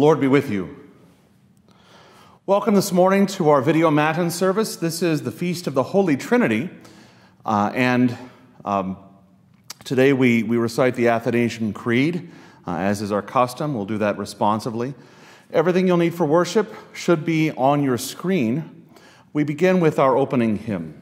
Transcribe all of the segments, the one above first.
Lord be with you. Welcome this morning to our video Matin service. This is the Feast of the Holy Trinity, uh, and um, today we, we recite the Athanasian Creed, uh, as is our custom. We'll do that responsively. Everything you'll need for worship should be on your screen. We begin with our opening hymn.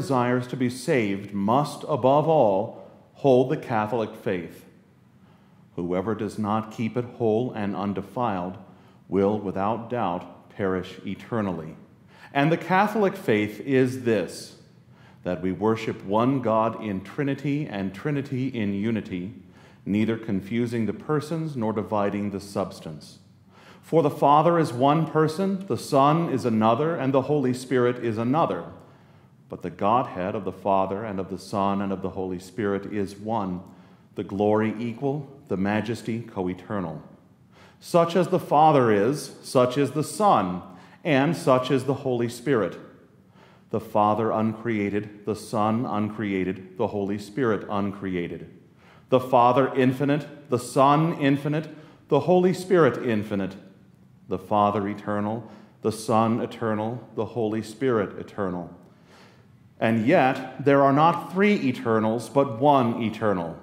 Desires to be saved must, above all, hold the Catholic faith. Whoever does not keep it whole and undefiled will, without doubt, perish eternally. And the Catholic faith is this that we worship one God in Trinity and Trinity in unity, neither confusing the persons nor dividing the substance. For the Father is one person, the Son is another, and the Holy Spirit is another. But the Godhead of the Father and of the Son and of the Holy Spirit is one, the glory equal, the majesty co eternal. Such as the Father is, such is the Son, and such is the Holy Spirit. The Father uncreated, the Son uncreated, the Holy Spirit uncreated. The Father infinite, the Son infinite, the Holy Spirit infinite. The Father eternal, the Son eternal, the Holy Spirit eternal. And yet, there are not three eternals, but one eternal.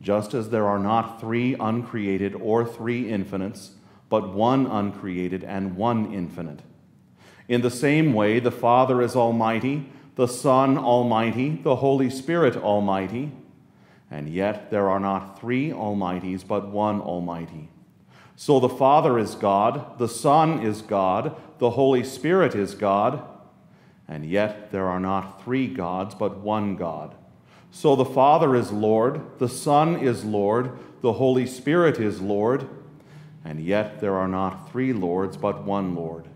Just as there are not three uncreated or three infinites, but one uncreated and one infinite. In the same way, the Father is almighty, the Son almighty, the Holy Spirit almighty, and yet there are not three almighties, but one almighty. So the Father is God, the Son is God, the Holy Spirit is God and yet there are not three gods, but one God. So the Father is Lord, the Son is Lord, the Holy Spirit is Lord, and yet there are not three Lords, but one Lord.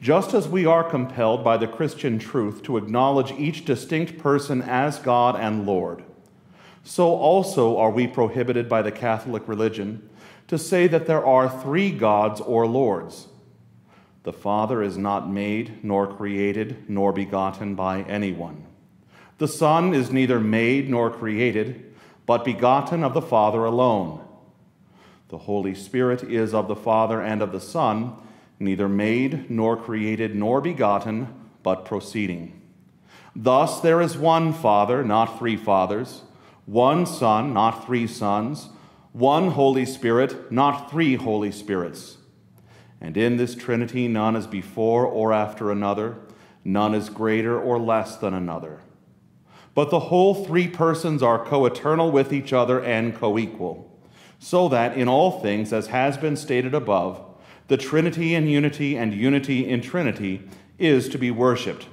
Just as we are compelled by the Christian truth to acknowledge each distinct person as God and Lord, so also are we prohibited by the Catholic religion to say that there are three gods or lords. The Father is not made, nor created, nor begotten by anyone. The Son is neither made nor created, but begotten of the Father alone. The Holy Spirit is of the Father and of the Son, neither made nor created nor begotten, but proceeding. Thus there is one Father, not three fathers, one Son, not three sons, one Holy Spirit, not three Holy Spirits and in this Trinity, none is before or after another, none is greater or less than another. But the whole three persons are co eternal with each other and co equal, so that in all things, as has been stated above, the Trinity in unity and unity in Trinity is to be worshiped.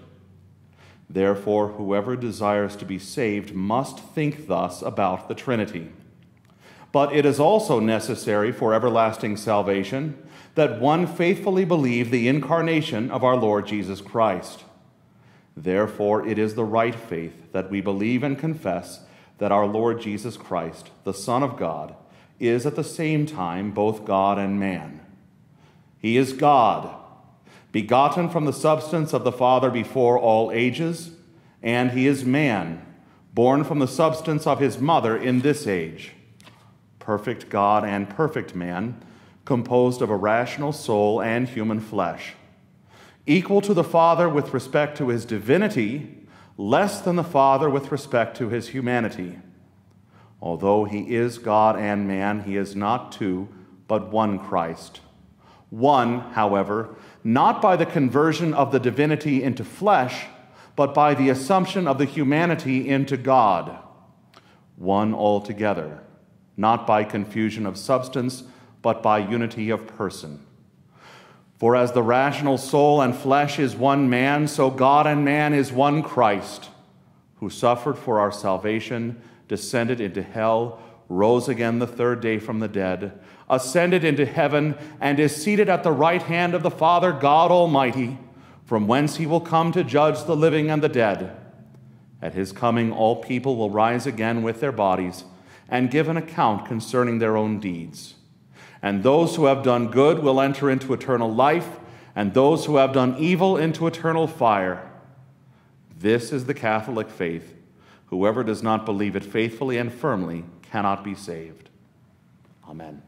Therefore, whoever desires to be saved must think thus about the Trinity. But it is also necessary for everlasting salvation that one faithfully believe the incarnation of our Lord Jesus Christ. Therefore, it is the right faith that we believe and confess that our Lord Jesus Christ, the Son of God, is at the same time both God and man. He is God, begotten from the substance of the Father before all ages, and he is man, born from the substance of his mother in this age. Perfect God and perfect man composed of a rational soul and human flesh. Equal to the Father with respect to his divinity, less than the Father with respect to his humanity. Although he is God and man, he is not two, but one Christ. One, however, not by the conversion of the divinity into flesh, but by the assumption of the humanity into God. One altogether, not by confusion of substance but by unity of person. For as the rational soul and flesh is one man, so God and man is one Christ, who suffered for our salvation, descended into hell, rose again the third day from the dead, ascended into heaven, and is seated at the right hand of the Father God Almighty, from whence he will come to judge the living and the dead. At his coming, all people will rise again with their bodies and give an account concerning their own deeds. And those who have done good will enter into eternal life, and those who have done evil into eternal fire. This is the Catholic faith. Whoever does not believe it faithfully and firmly cannot be saved. Amen.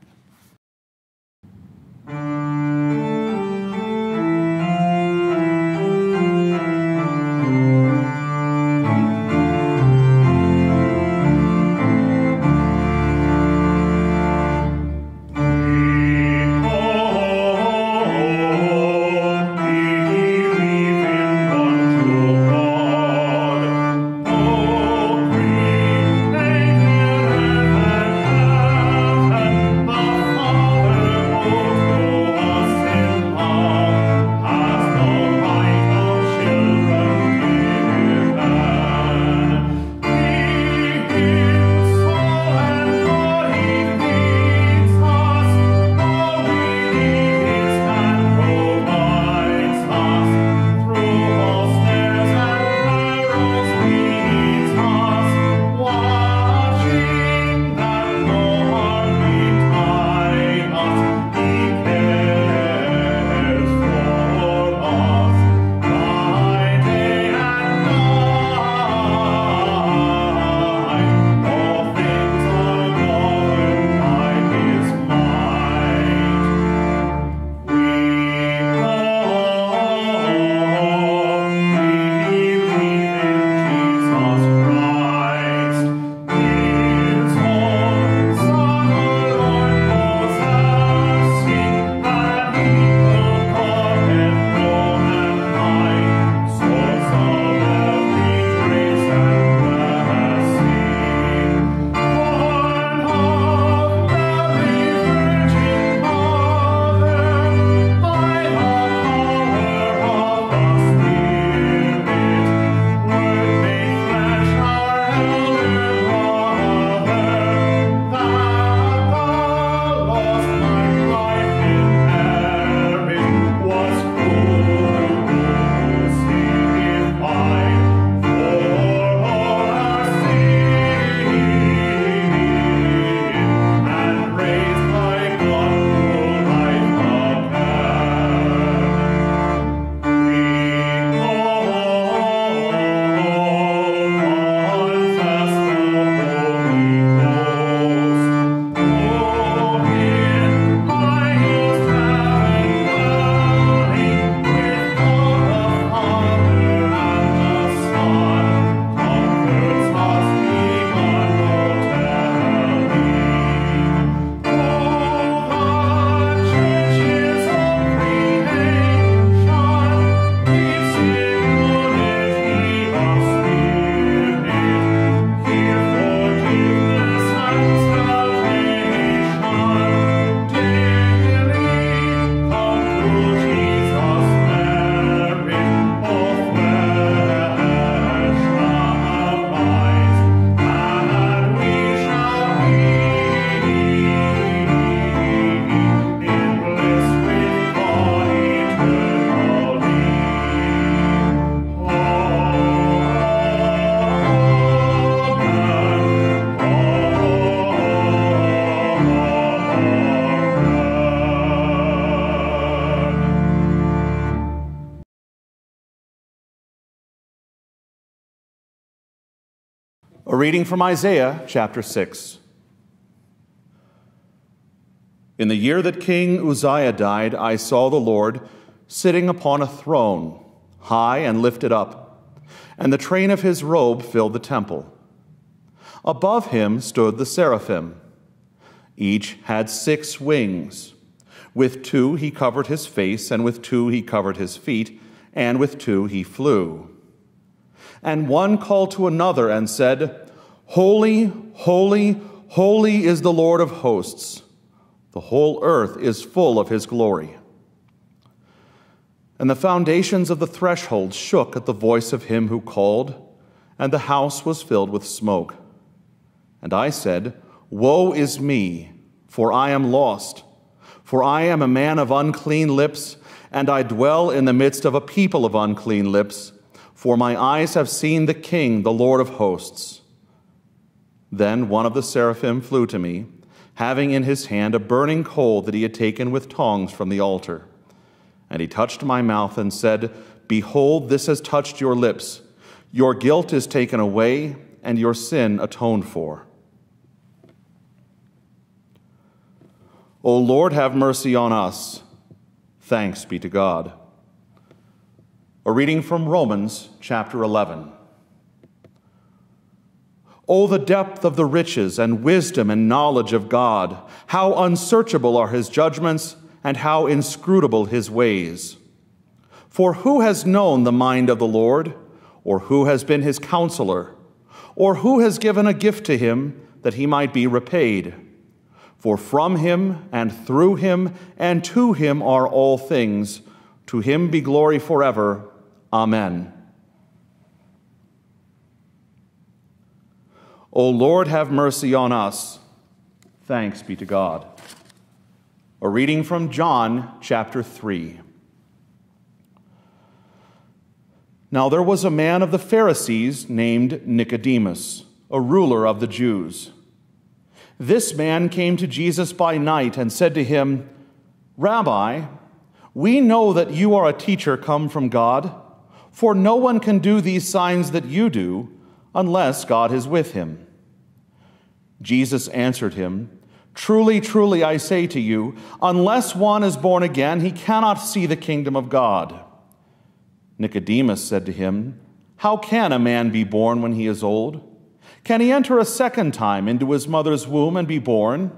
A reading from Isaiah chapter 6. In the year that King Uzziah died, I saw the Lord sitting upon a throne, high and lifted up, and the train of his robe filled the temple. Above him stood the seraphim. Each had six wings. With two he covered his face, and with two he covered his feet, and with two he flew. And one called to another and said, Holy, holy, holy is the Lord of hosts. The whole earth is full of his glory. And the foundations of the threshold shook at the voice of him who called, and the house was filled with smoke. And I said, Woe is me, for I am lost, for I am a man of unclean lips, and I dwell in the midst of a people of unclean lips for my eyes have seen the King, the Lord of hosts. Then one of the seraphim flew to me, having in his hand a burning coal that he had taken with tongs from the altar. And he touched my mouth and said, Behold, this has touched your lips. Your guilt is taken away, and your sin atoned for. O Lord, have mercy on us. Thanks be to God. A reading from Romans chapter 11. Oh, the depth of the riches and wisdom and knowledge of God! How unsearchable are his judgments and how inscrutable his ways! For who has known the mind of the Lord, or who has been his counselor, or who has given a gift to him that he might be repaid? For from him and through him and to him are all things. To him be glory forever. Amen. O Lord, have mercy on us. Thanks be to God. A reading from John chapter 3. Now there was a man of the Pharisees named Nicodemus, a ruler of the Jews. This man came to Jesus by night and said to him, Rabbi, we know that you are a teacher come from God. For no one can do these signs that you do unless God is with him. Jesus answered him, Truly, truly, I say to you, unless one is born again, he cannot see the kingdom of God. Nicodemus said to him, How can a man be born when he is old? Can he enter a second time into his mother's womb and be born?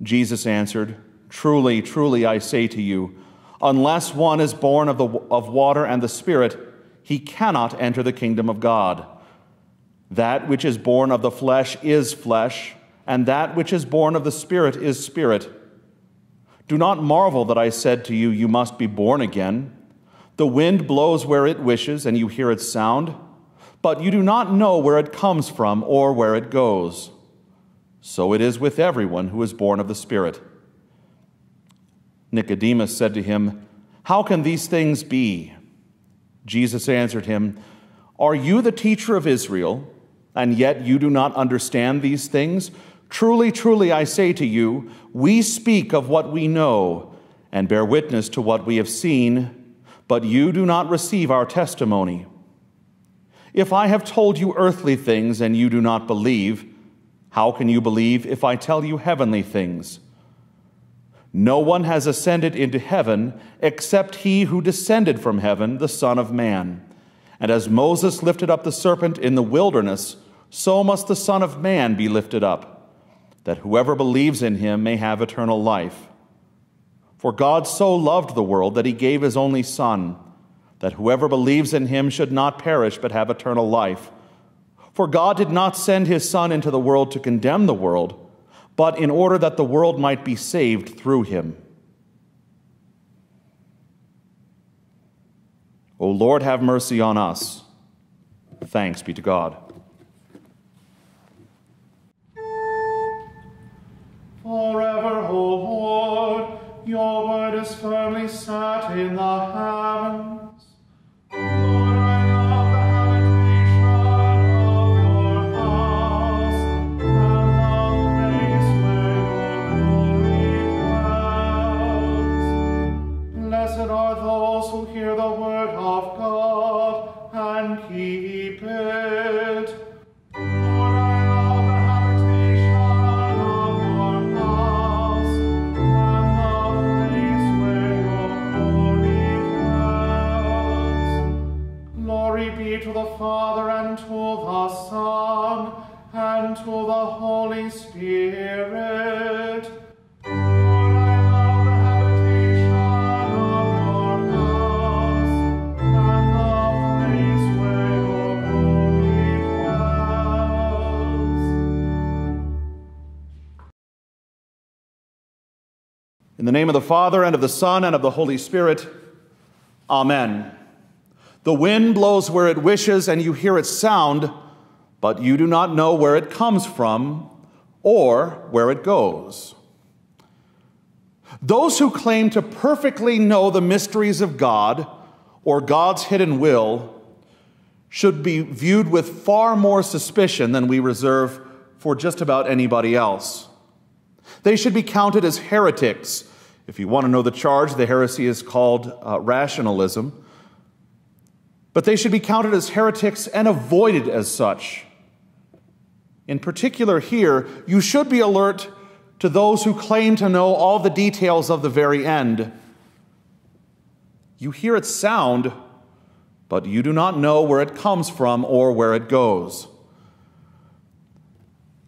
Jesus answered, Truly, truly, I say to you, Unless one is born of, the, of water and the Spirit, he cannot enter the kingdom of God. That which is born of the flesh is flesh, and that which is born of the Spirit is spirit. Do not marvel that I said to you, You must be born again. The wind blows where it wishes, and you hear its sound, but you do not know where it comes from or where it goes. So it is with everyone who is born of the Spirit. Nicodemus said to him, How can these things be? Jesus answered him, Are you the teacher of Israel, and yet you do not understand these things? Truly, truly, I say to you, we speak of what we know and bear witness to what we have seen, but you do not receive our testimony. If I have told you earthly things and you do not believe, how can you believe if I tell you heavenly things? No one has ascended into heaven except he who descended from heaven, the Son of Man. And as Moses lifted up the serpent in the wilderness, so must the Son of Man be lifted up, that whoever believes in him may have eternal life. For God so loved the world that he gave his only Son, that whoever believes in him should not perish but have eternal life. For God did not send his Son into the world to condemn the world but in order that the world might be saved through him. O Lord, have mercy on us. Thanks be to God. Forever, O Lord, your word is firmly set in the heavens. Father, and of the Son, and of the Holy Spirit, Amen. The wind blows where it wishes, and you hear its sound, but you do not know where it comes from or where it goes. Those who claim to perfectly know the mysteries of God or God's hidden will should be viewed with far more suspicion than we reserve for just about anybody else. They should be counted as heretics. If you want to know the charge, the heresy is called uh, rationalism. But they should be counted as heretics and avoided as such. In particular, here, you should be alert to those who claim to know all the details of the very end. You hear its sound, but you do not know where it comes from or where it goes.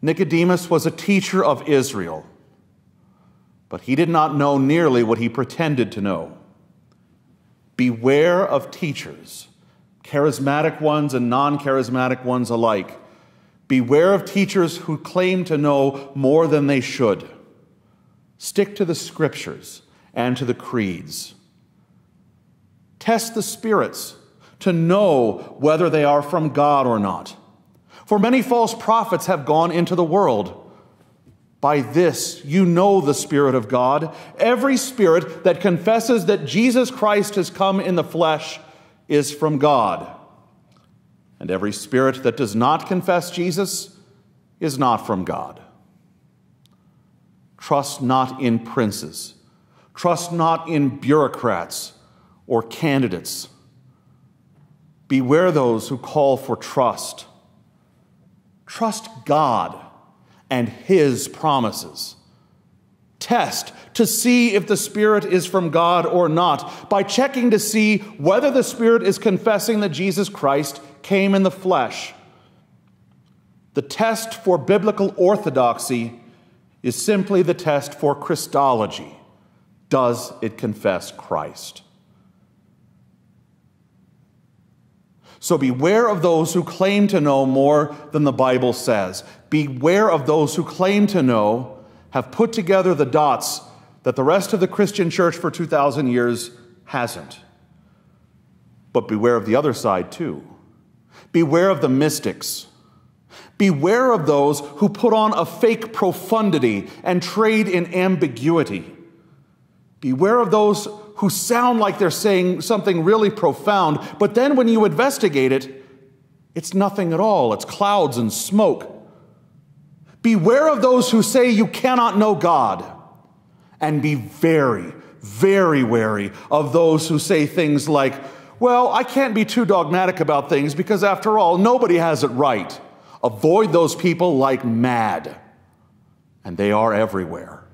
Nicodemus was a teacher of Israel, but he did not know nearly what he pretended to know. Beware of teachers, charismatic ones and non charismatic ones alike. Beware of teachers who claim to know more than they should. Stick to the scriptures and to the creeds. Test the spirits to know whether they are from God or not. For many false prophets have gone into the world. By this you know the Spirit of God. Every spirit that confesses that Jesus Christ has come in the flesh is from God. And every spirit that does not confess Jesus is not from God. Trust not in princes, trust not in bureaucrats or candidates. Beware those who call for trust. Trust God and His promises. Test to see if the Spirit is from God or not by checking to see whether the Spirit is confessing that Jesus Christ came in the flesh. The test for biblical orthodoxy is simply the test for Christology. Does it confess Christ? So beware of those who claim to know more than the Bible says. Beware of those who claim to know, have put together the dots that the rest of the Christian church for 2,000 years hasn't. But beware of the other side too. Beware of the mystics. Beware of those who put on a fake profundity and trade in ambiguity. Beware of those who sound like they're saying something really profound, but then when you investigate it, it's nothing at all. It's clouds and smoke. Beware of those who say you cannot know God, and be very, very wary of those who say things like, well, I can't be too dogmatic about things because, after all, nobody has it right. Avoid those people like mad, and they are everywhere.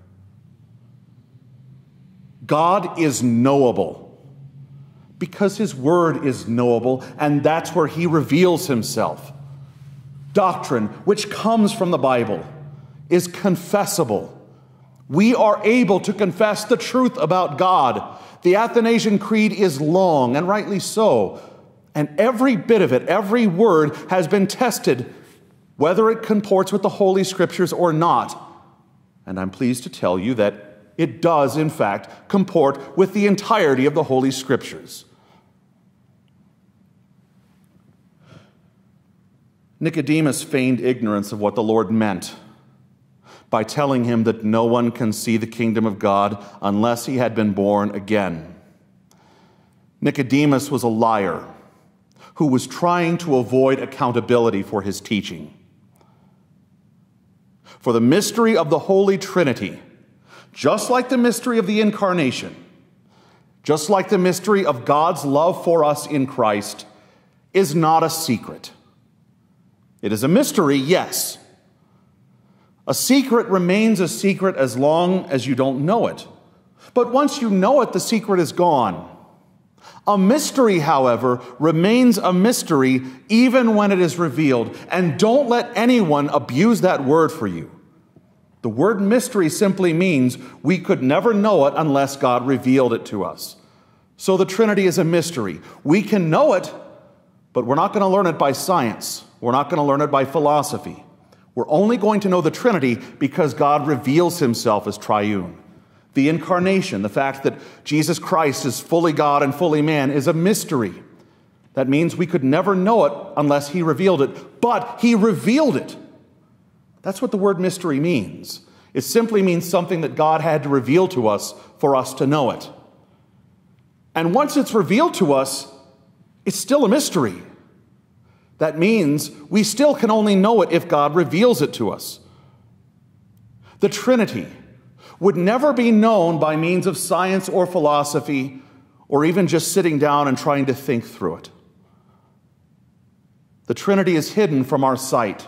God is knowable because his word is knowable, and that's where he reveals himself. Doctrine, which comes from the Bible, is confessable. We are able to confess the truth about God. The Athanasian Creed is long, and rightly so. And every bit of it, every word, has been tested, whether it comports with the Holy Scriptures or not. And I'm pleased to tell you that it does, in fact, comport with the entirety of the Holy Scriptures. Nicodemus feigned ignorance of what the Lord meant by telling him that no one can see the kingdom of God unless he had been born again. Nicodemus was a liar who was trying to avoid accountability for his teaching. For the mystery of the Holy Trinity, just like the mystery of the incarnation, just like the mystery of God's love for us in Christ, is not a secret. It is a mystery, yes. A secret remains a secret as long as you don't know it. But once you know it, the secret is gone. A mystery, however, remains a mystery even when it is revealed. And don't let anyone abuse that word for you. The word mystery simply means we could never know it unless God revealed it to us. So the Trinity is a mystery. We can know it, but we're not going to learn it by science. We're not going to learn it by philosophy. We're only going to know the Trinity because God reveals himself as triune. The incarnation, the fact that Jesus Christ is fully God and fully man, is a mystery. That means we could never know it unless he revealed it, but he revealed it. That's what the word mystery means. It simply means something that God had to reveal to us for us to know it. And once it's revealed to us, it's still a mystery. That means we still can only know it if God reveals it to us. The Trinity would never be known by means of science or philosophy or even just sitting down and trying to think through it. The Trinity is hidden from our sight.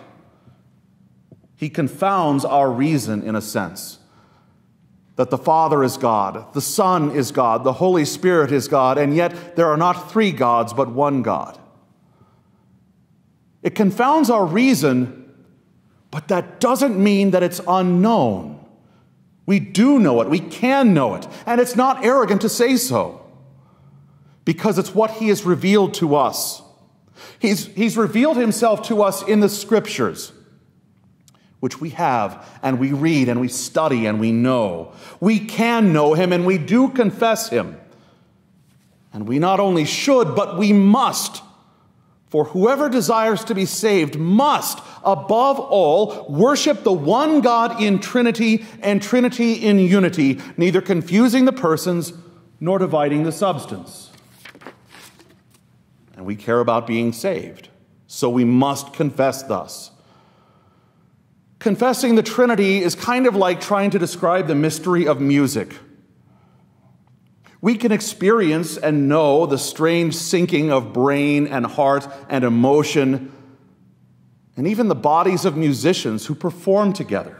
He confounds our reason in a sense. That the Father is God, the Son is God, the Holy Spirit is God, and yet there are not three gods but one God. It confounds our reason, but that doesn't mean that it's unknown. We do know it, we can know it, and it's not arrogant to say so because it's what He has revealed to us. He's, he's revealed Himself to us in the Scriptures, which we have and we read and we study and we know. We can know Him and we do confess Him. And we not only should, but we must for whoever desires to be saved must, above all, worship the one God in Trinity and Trinity in unity, neither confusing the persons nor dividing the substance. And we care about being saved, so we must confess thus. Confessing the Trinity is kind of like trying to describe the mystery of music. We can experience and know the strange syncing of brain and heart and emotion, and even the bodies of musicians who perform together.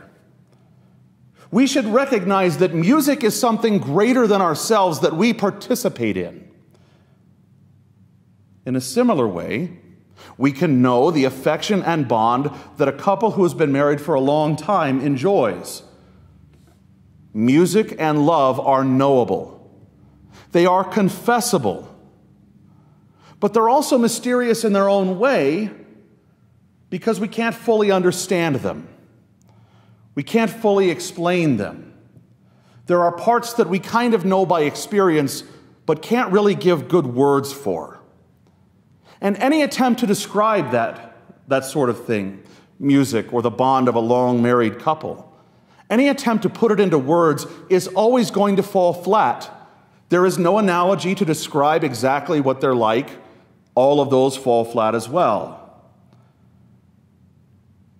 We should recognize that music is something greater than ourselves that we participate in. In a similar way, we can know the affection and bond that a couple who has been married for a long time enjoys. Music and love are knowable. They are confessable. But they're also mysterious in their own way because we can't fully understand them. We can't fully explain them. There are parts that we kind of know by experience, but can't really give good words for. And any attempt to describe that, that sort of thing, music or the bond of a long married couple, any attempt to put it into words is always going to fall flat there is no analogy to describe exactly what they're like. All of those fall flat as well.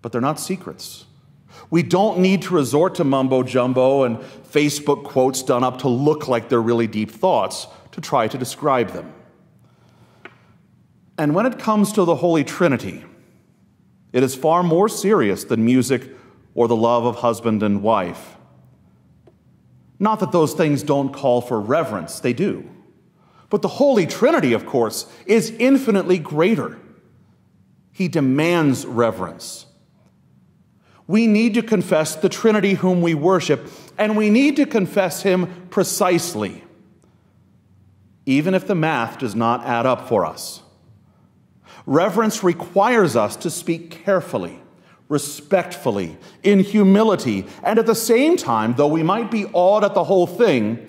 But they're not secrets. We don't need to resort to mumbo jumbo and Facebook quotes done up to look like they're really deep thoughts to try to describe them. And when it comes to the Holy Trinity, it is far more serious than music or the love of husband and wife. Not that those things don't call for reverence, they do. But the Holy Trinity, of course, is infinitely greater. He demands reverence. We need to confess the Trinity whom we worship, and we need to confess Him precisely, even if the math does not add up for us. Reverence requires us to speak carefully respectfully, in humility, and at the same time, though we might be awed at the whole thing,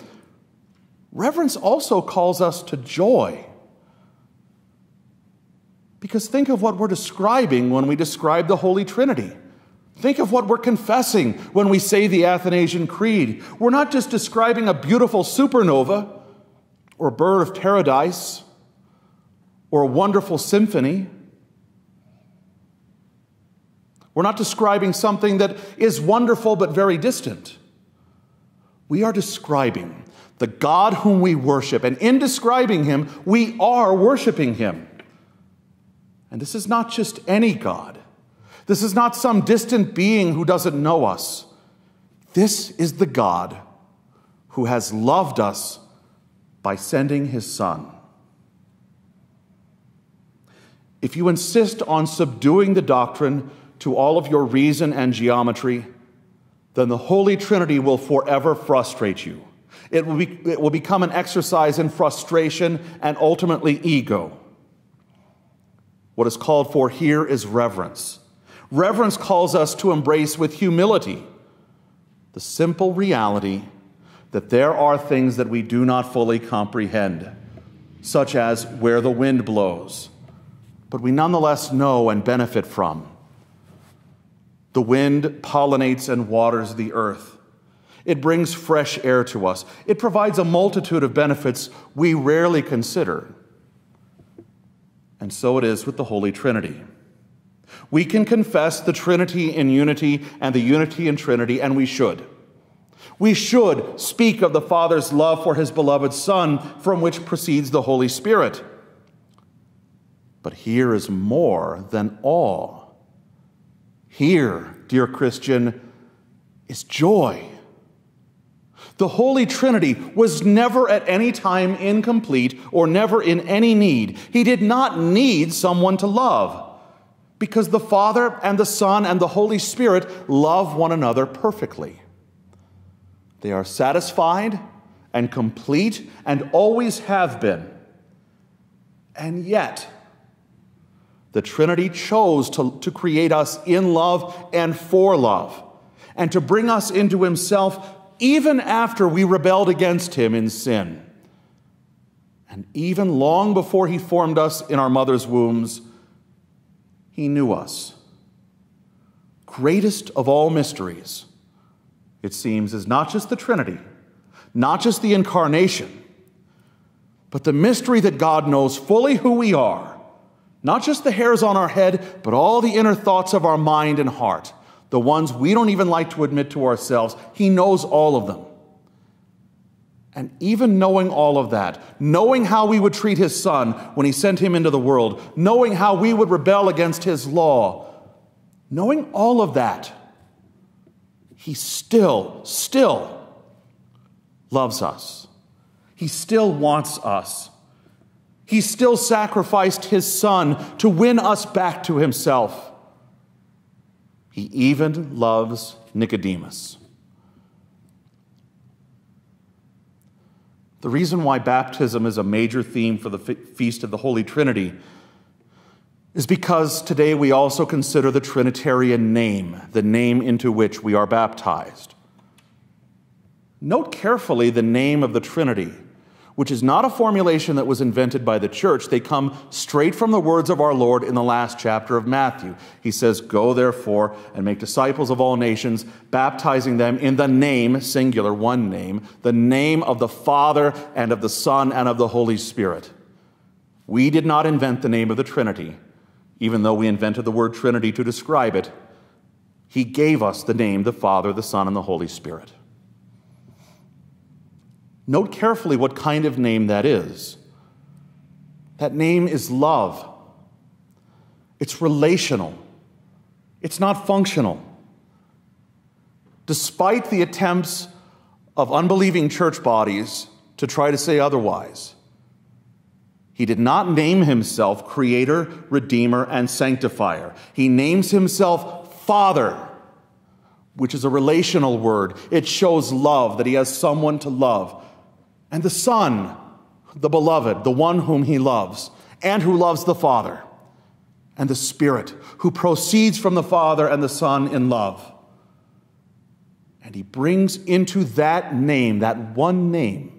reverence also calls us to joy. Because think of what we're describing when we describe the Holy Trinity. Think of what we're confessing when we say the Athanasian Creed. We're not just describing a beautiful supernova or bird of paradise or a wonderful symphony. We're not describing something that is wonderful but very distant. We are describing the God whom we worship, and in describing him, we are worshiping him. And this is not just any God. This is not some distant being who doesn't know us. This is the God who has loved us by sending his Son. If you insist on subduing the doctrine to all of your reason and geometry, then the Holy Trinity will forever frustrate you. It will, be, it will become an exercise in frustration and ultimately ego. What is called for here is reverence. Reverence calls us to embrace with humility the simple reality that there are things that we do not fully comprehend, such as where the wind blows, but we nonetheless know and benefit from. The wind pollinates and waters the earth. It brings fresh air to us. It provides a multitude of benefits we rarely consider. And so it is with the Holy Trinity. We can confess the Trinity in unity and the unity in Trinity, and we should. We should speak of the Father's love for his beloved Son, from which proceeds the Holy Spirit. But here is more than all. Here, dear Christian, is joy. The Holy Trinity was never at any time incomplete or never in any need. He did not need someone to love because the Father and the Son and the Holy Spirit love one another perfectly. They are satisfied and complete and always have been. And yet, the Trinity chose to, to create us in love and for love, and to bring us into Himself even after we rebelled against Him in sin. And even long before He formed us in our mother's wombs, He knew us. Greatest of all mysteries, it seems, is not just the Trinity, not just the incarnation, but the mystery that God knows fully who we are not just the hairs on our head, but all the inner thoughts of our mind and heart, the ones we don't even like to admit to ourselves. He knows all of them. And even knowing all of that, knowing how we would treat his son when he sent him into the world, knowing how we would rebel against his law, knowing all of that, he still, still loves us. He still wants us. He still sacrificed his son to win us back to himself. He even loves Nicodemus. The reason why baptism is a major theme for the Feast of the Holy Trinity is because today we also consider the Trinitarian name, the name into which we are baptized. Note carefully the name of the Trinity which is not a formulation that was invented by the church. They come straight from the words of our Lord in the last chapter of Matthew. He says, Go therefore and make disciples of all nations, baptizing them in the name, singular, one name, the name of the Father and of the Son and of the Holy Spirit. We did not invent the name of the Trinity, even though we invented the word Trinity to describe it. He gave us the name, the Father, the Son, and the Holy Spirit. Note carefully what kind of name that is. That name is love. It's relational. It's not functional. Despite the attempts of unbelieving church bodies to try to say otherwise, he did not name himself Creator, Redeemer, and Sanctifier. He names himself Father, which is a relational word. It shows love, that he has someone to love and the Son, the beloved, the one whom he loves, and who loves the Father, and the Spirit, who proceeds from the Father and the Son in love. And he brings into that name, that one name,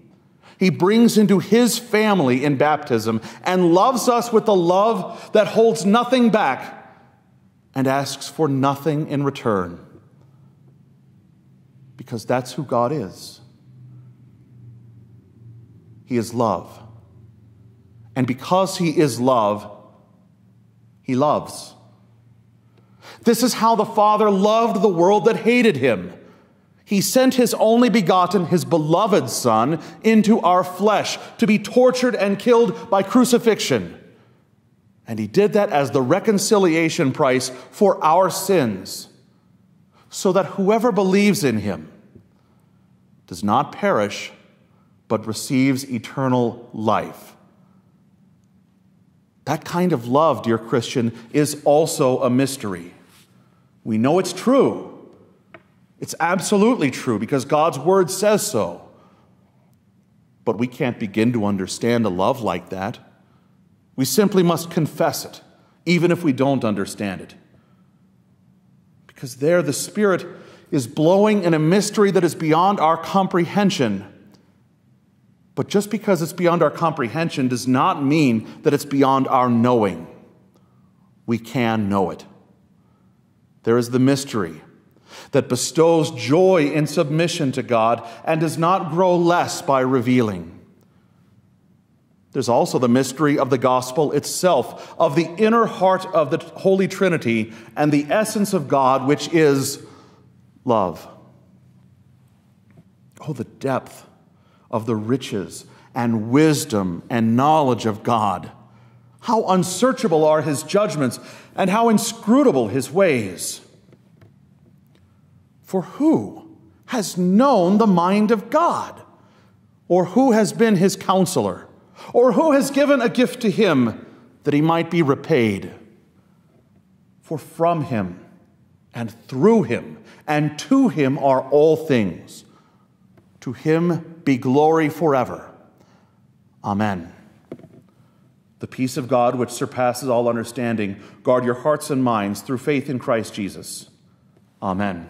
he brings into his family in baptism and loves us with the love that holds nothing back and asks for nothing in return. Because that's who God is. He is love. And because He is love, He loves. This is how the Father loved the world that hated Him. He sent His only begotten, His beloved Son, into our flesh to be tortured and killed by crucifixion. And He did that as the reconciliation price for our sins, so that whoever believes in Him does not perish but receives eternal life. That kind of love, dear Christian, is also a mystery. We know it's true. It's absolutely true because God's word says so. But we can't begin to understand a love like that. We simply must confess it, even if we don't understand it. Because there the Spirit is blowing in a mystery that is beyond our comprehension but just because it's beyond our comprehension does not mean that it's beyond our knowing. We can know it. There is the mystery that bestows joy in submission to God and does not grow less by revealing. There's also the mystery of the gospel itself, of the inner heart of the Holy Trinity and the essence of God, which is love. Oh, the depth of the riches and wisdom and knowledge of God. How unsearchable are his judgments, and how inscrutable his ways. For who has known the mind of God? Or who has been his counselor? Or who has given a gift to him that he might be repaid? For from him and through him and to him are all things. To him be glory forever. Amen. The peace of God, which surpasses all understanding, guard your hearts and minds through faith in Christ Jesus. Amen.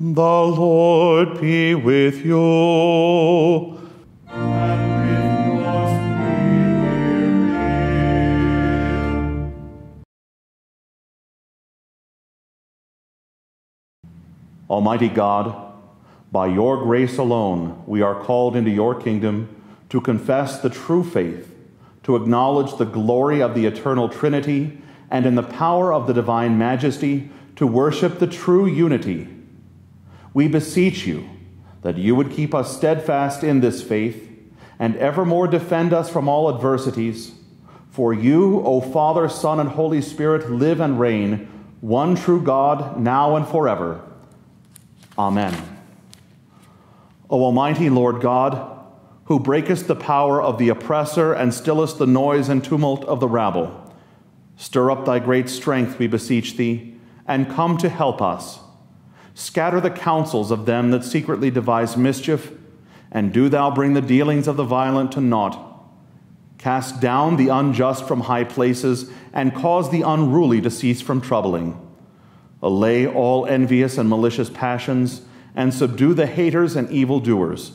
The Lord be with you. Almighty God, by your grace alone, we are called into your kingdom to confess the true faith, to acknowledge the glory of the eternal Trinity, and in the power of the divine majesty, to worship the true unity. We beseech you that you would keep us steadfast in this faith and evermore defend us from all adversities. For you, O Father, Son, and Holy Spirit, live and reign, one true God, now and forever. Amen. O Almighty Lord God, who breakest the power of the oppressor and stillest the noise and tumult of the rabble, stir up thy great strength, we beseech thee, and come to help us. Scatter the counsels of them that secretly devise mischief, and do thou bring the dealings of the violent to naught. Cast down the unjust from high places, and cause the unruly to cease from troubling. Allay all envious and malicious passions, and subdue the haters and evildoers,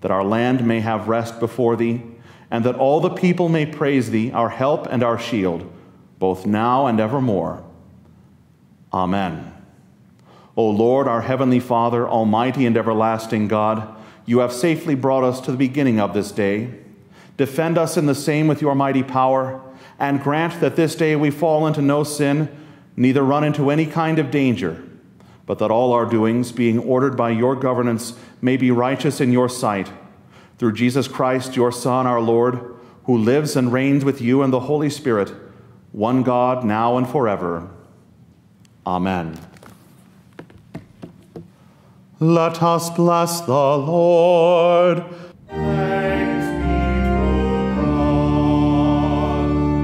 that our land may have rest before thee, and that all the people may praise thee, our help and our shield, both now and evermore. Amen. O Lord, our heavenly Father, almighty and everlasting God, you have safely brought us to the beginning of this day. Defend us in the same with your mighty power, and grant that this day we fall into no sin, neither run into any kind of danger, but that all our doings, being ordered by your governance, may be righteous in your sight. Through Jesus Christ, your Son, our Lord, who lives and reigns with you and the Holy Spirit, one God, now and forever. Amen. Let us bless the Lord. Thanks be to God.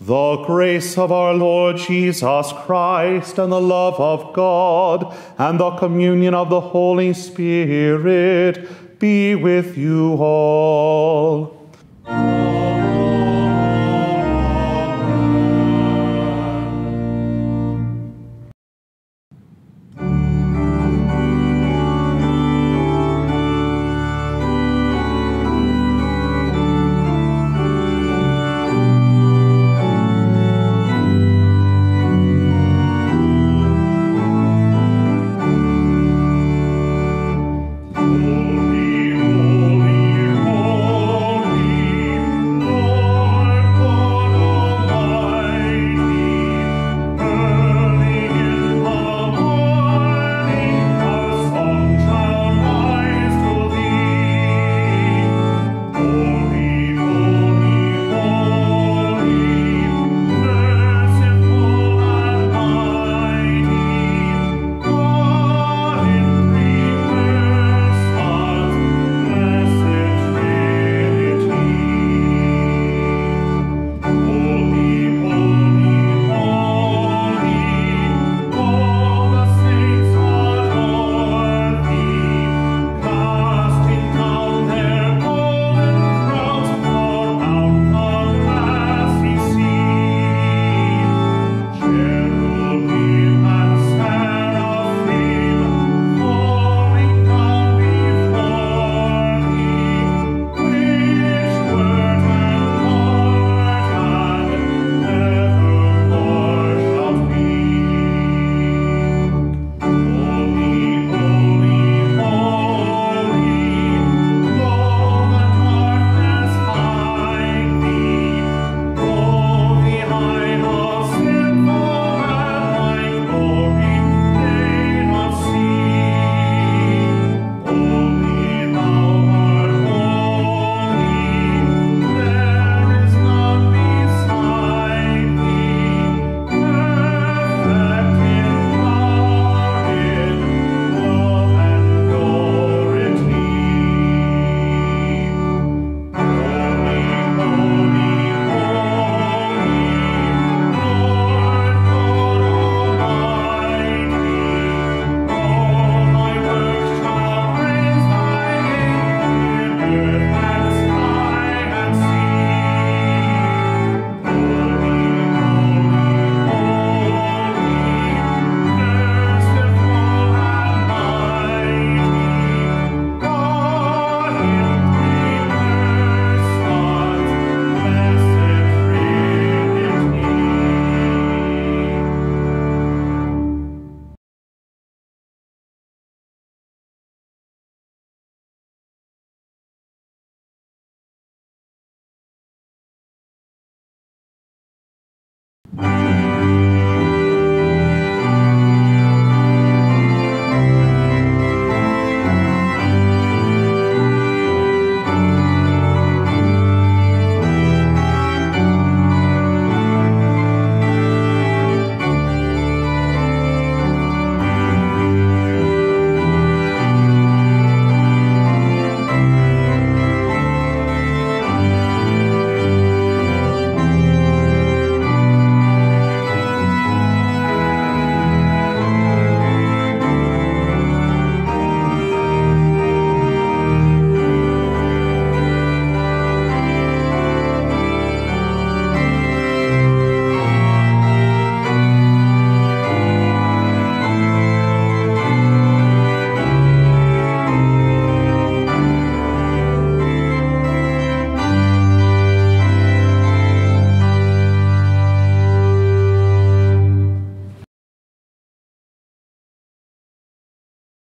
The grace of our Lord Jesus Christ and the love of God and the communion of the Holy Spirit be with you all.